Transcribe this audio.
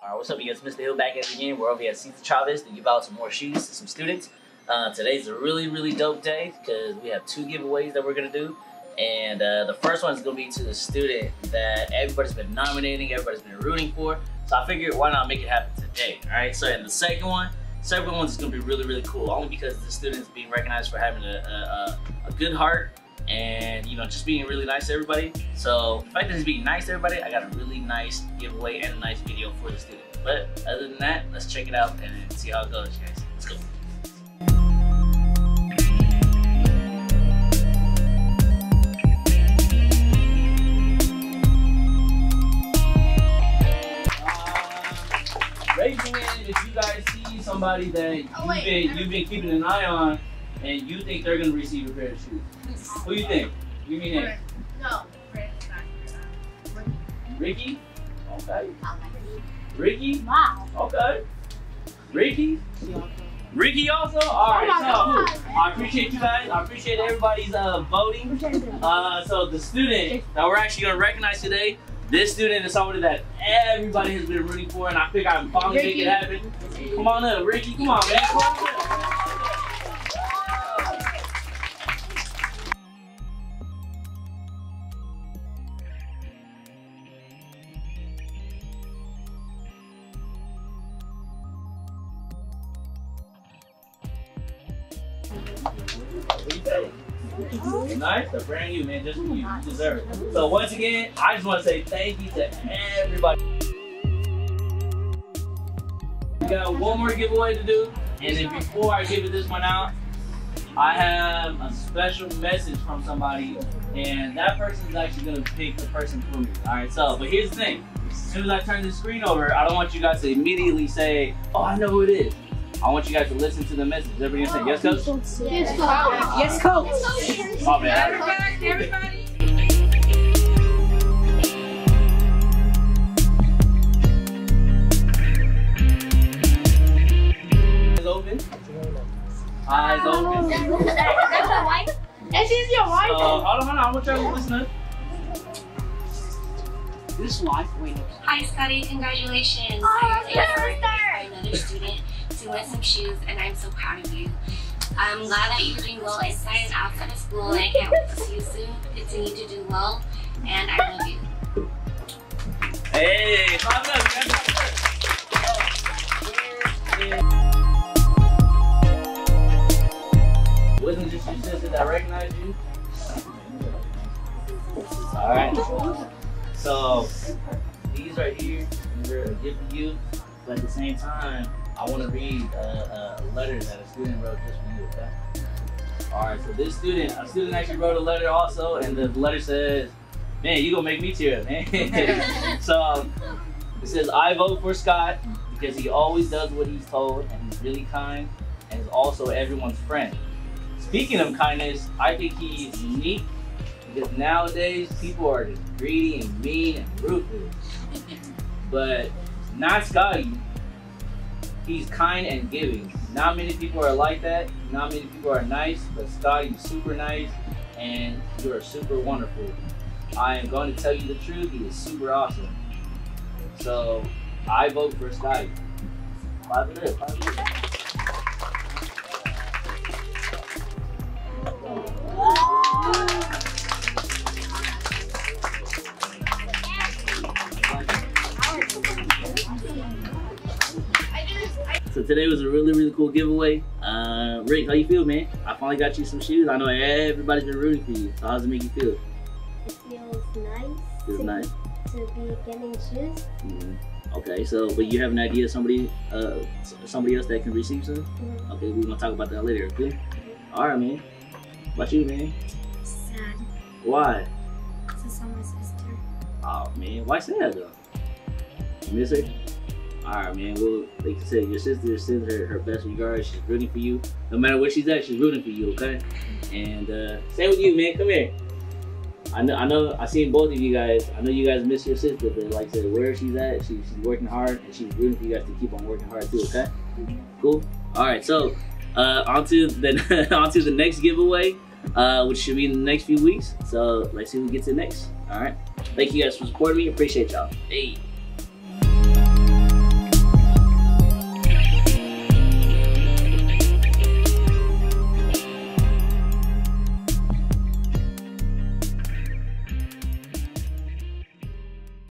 All right, what's up, you guys? Mr. Hill back at it again. We're over here at Cesar Chavez to give out some more shoes to some students. Uh, today's a really, really dope day because we have two giveaways that we're gonna do. And uh, the first one is gonna be to the student that everybody's been nominating, everybody's been rooting for. So I figured why not make it happen today, all right? So and the second one, second one is gonna be really, really cool, only because the student is being recognized for having a, a, a good heart and you know just being really nice to everybody. So the fact that he's being nice to everybody, I got a really nice giveaway and a nice video for the student. But other than that, let's check it out and see how it goes, guys. Let's go. Raise your hand if you guys see somebody that oh, you've Oh, been you've been keeping an eye on and you think they're gonna receive a pair of shoes. Who you think? Give me a name. No. Not. Ricky? Okay. Ricky? Wow. Okay. Ricky? Ricky also? Alright, Oh so God. I appreciate you guys. I appreciate everybody's uh, voting. Uh, so the student that we're actually gonna recognize today, this student is somebody that everybody has been rooting for, and I think I can finally make Ricky. it happen. Come on up, Ricky. Come on, man. Nice, they're brand new, man. Just for you. You deserve it. So once again, I just want to say thank you to everybody. We got one more giveaway to do, and then before I give it this one out, I have a special message from somebody, and that person is actually gonna pick the person for me. All right. So, but here's the thing: as soon as I turn the screen over, I don't want you guys to immediately say, "Oh, I know who it is." I want you guys to listen to the message. Is everybody gonna say yes, coach? Yes, coach. Oh, My bad. Everybody, everybody. Eyes open. Eyes open. That's a wife. And she's your So, wife. Uh, hold on, hold on. I want y'all to listen. up. This life winners. Hi, Scotty. Congratulations. Oh, I was that's able to good. by another student to win some shoes, and I'm so proud of you. I'm glad that you're doing well inside and outside of school, and I can't wait to see you soon. Continue to do well, and I love you. Hey. You. Wasn't just your sister that recognized you? Alright. So, these right here, these are a gift for you. But at the same time, I want to read a, a letter that a student wrote just for you, okay? Alright, so this student, a student actually wrote a letter also, and the letter says, Man, you gonna make me tear up, man. so um, it says, I vote for Scott because he always does what he's told and he's really kind and is also everyone's friend. Speaking of kindness, I think he's unique because nowadays people are just greedy and mean and ruthless. But not Scotty. He's kind and giving. Not many people are like that. Not many people are nice, but Scotty's super nice and you're super wonderful. I am going to tell you the truth. He is super awesome. So I vote for Scotty. Five up, five up. Today was a really, really cool giveaway. Uh, Rick, how you feel, man? I finally got you some shoes. I know everybody's been rooting for you. So how does it make you feel? It feels nice Feels to, nice. to be getting shoes. Mhm. Okay, so but you have an idea of somebody, uh, somebody else that can receive some? Mhm. Okay, we're gonna talk about that later. Okay. All right, man. What about you, man? Sad. Why? To someone's sister. Oh man, why sad though? You miss her? Alright man, well like I said, your sister sends her, her best regards. She's rooting for you. No matter where she's at, she's rooting for you, okay? And uh same with you, man. Come here. I know I know I seen both of you guys. I know you guys miss your sister, but like I said, where she's at, she, she's working hard and she's rooting for you guys to keep on working hard too, okay? Cool? Alright, so uh on to the on to the next giveaway, uh, which should be in the next few weeks. So let's see who gets it next. Alright. Thank you guys for supporting me. Appreciate y'all. Hey.